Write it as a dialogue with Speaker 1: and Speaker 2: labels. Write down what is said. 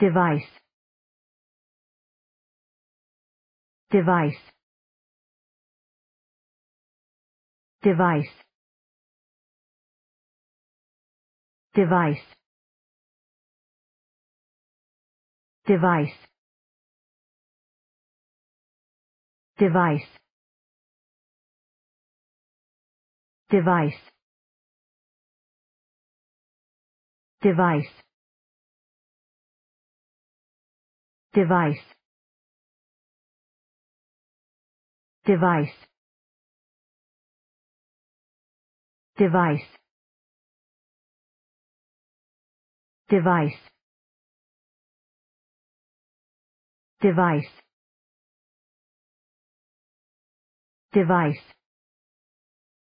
Speaker 1: device. Device. Device. Device. Device. Device. Device. Device device. Device. Device. Device. Device. Device